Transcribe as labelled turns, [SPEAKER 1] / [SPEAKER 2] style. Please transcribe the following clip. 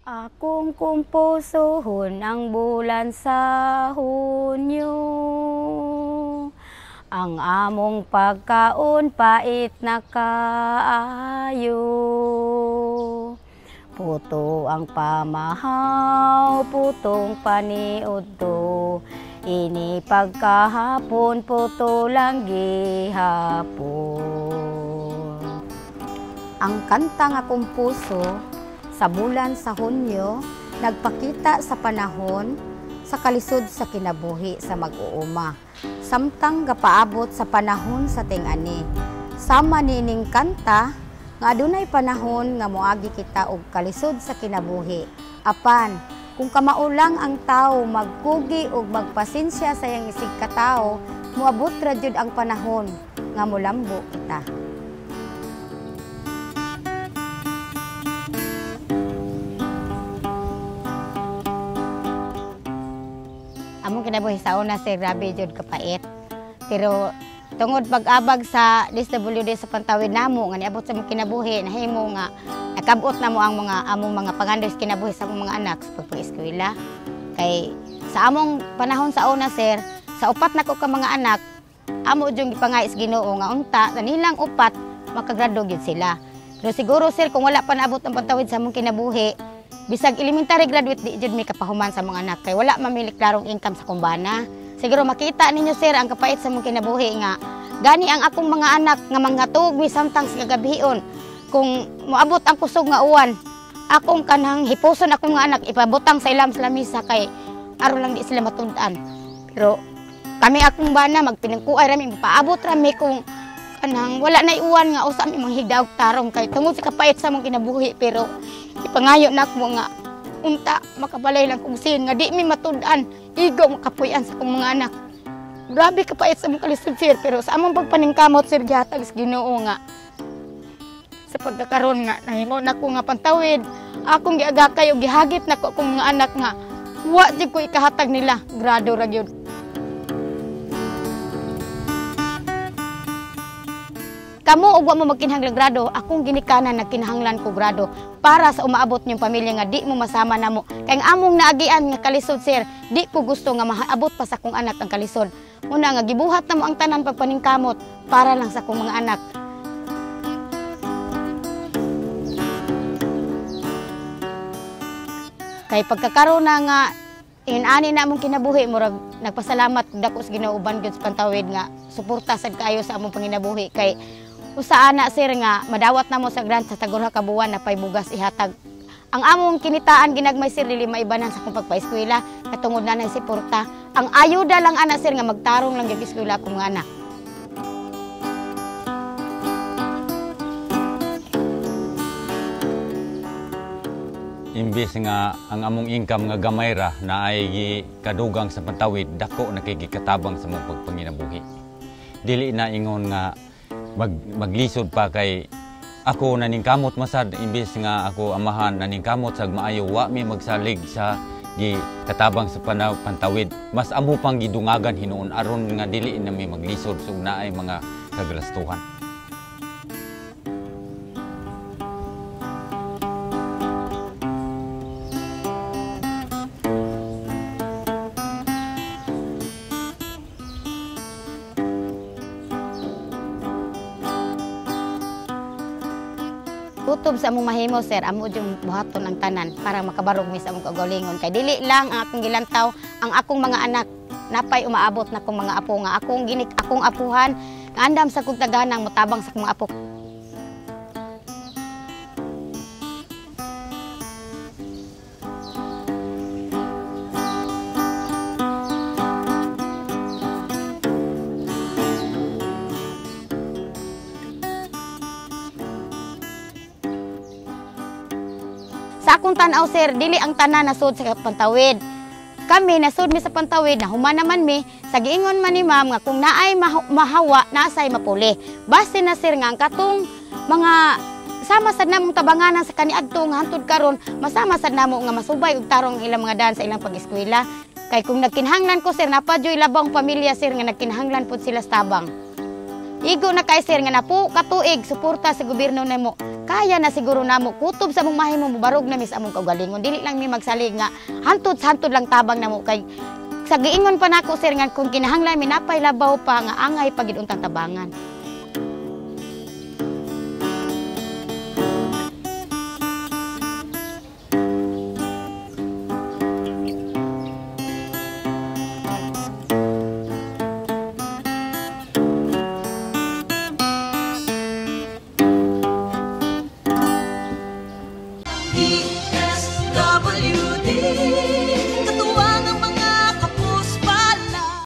[SPEAKER 1] Akong kumpusohon ang bulan sa Hunyo. Ang among pagkaon pait na kaayo. Puto ang pamahaw, putong paniudto Ini pagkahapon, puto lang gihapon. Ang kanta nga kumpuso sa bulan sa Hunyo, nagpakita sa panahon sa kalisod sa kinabuhi sa mag-uuma. Samtang gapaabot sa panahon sa tingani. Sama nining kanta nga adunay panahon nga moagi kita og kalisod sa kinabuhi. Apan kung kamaulang ang tao magkugi og magpasensya sa iyang isig katao, muabot ra jud ang panahon nga mulambo kita. Among kinabuhi sa una sir grabe jud kapait. Pero tungod pag-abag sa DSWD sa pantawid namo nga niabot sa mga kinabuhi nahimo nga nakabot na mo ang mga among mga pangandos kinabuhi sa mga anak sa pagpag-eskwela kay sa among panahon sa una sir sa upat na ko ka mga anak amo jud gipangais Ginoo nga unta nilang upat makagrado gyud sila. Pero siguro sir kung wala pa naabot ang pantawid sa among kinabuhi bisag elementary graduate di jud mi kapahuman sa mga anak kay wala mamilik klarong income sa kumbana. Siguro makita ninyo sir ang kapait sa mong kinabuhi nga gani ang akong mga anak nga mga mi samtang sa kagabihon kung moabot ang kusog nga uwan akong kanang hipuson akong mga anak ipabutang sa ilam sa lamisa kay aron lang di sila matundan. Pero kami akong bana magpinangkuay rami paabot rami kung kanang wala na iuwan nga usa mi manghigda tarong kay tungod sa kapait sa mong kinabuhi pero ipangayo na mo nga unta makabalay lang kung sin nga di mi matudan igo makapuyan sa kong mga anak. Grabe kapait sa mong kalisod sir pero sa among pagpaningkamot sir gihatag sa Ginoo nga. Sa pagkakaroon nga nahimo na ko nga pantawid akong giagakay og gihagit na ko akong mga anak nga wa jud ko ikahatag nila. Grado ra gyud Kamo ug wa mo magkinahanglan grado, akong ginikanan nagkinahanglan ko grado para sa umaabot niyong pamilya nga di mo masama namo. Kay ang among naagian nga kalisod sir, di ko gusto nga maabot pa sa kong anak ang kalisod. Muna nga gibuhat na mo ang tanan pagpaningkamot para lang sa kong mga anak. Kay pagkakaroon na nga inani na among kinabuhi murag nagpasalamat dako sa Ginoo uban gyud sa pantawid nga suporta sad kaayo sa among panginabuhi kay usa ana sir nga madawat namo sa grant sa tagurha ka buwan na pay bugas ihatag. Ang among kinitaan ginagmay sir dili maibanan sa kong pagpaeskwela. Katungod na si porta ang ayuda lang ana sir nga magtarong lang gyud eskwela akong mga anak
[SPEAKER 2] imbis nga ang among income nga gamay ra na ay kadugang sa pantawid dako na kay gikatabang sa mong pagpanginabuhi. Dili na ingon nga mag, maglisod pa kay ako naningkamot masad imbis nga ako amahan naningkamot sa maayo wa mi magsalig sa gi katabang sa panaw pantawid. Mas amo pang gidungagan hinuon aron nga dili na mi maglisod sug naay mga kagalastuhan
[SPEAKER 1] kutob sa among mahimo sir. Amo jung buhaton ang tanan para makabarog mi sa among kagalingon kay dili lang ang akong gilantaw ang akong mga anak napay umaabot na kong mga apo nga akong ginik akong apuhan. Nga andam sa kong taganang motabang sa kong apo akong tanaw sir, dili ang tanan nasud sa pantawid. Kami nasud mi sa pantawid na human naman mi sa giingon man ni ma'am nga kung naay maha- mahawa nasay mapuli. Base na sir nga ang katong mga sama sad namong tabanganan sa kaniadto nga hantud karon masama sad namo nga masubay og tarong ang ilang mga daan sa ilang pag-eskwela. Kay kung nagkinahanglan ko sir napadyoy labang pamilya sir nga nagkinahanglan pud sila sa tabang. Igo na kay nga napo katuig suporta sa gobyerno nimo. Kaya na siguro namo kutob sa mong mahimo mubarog na mis among kaugalingon. Dili lang mi magsalig nga hantod hantod lang tabang namo kay sa giingon pa nako sir nga kung kinahanglan mi napay labaw pa nga angay pagid tabangan.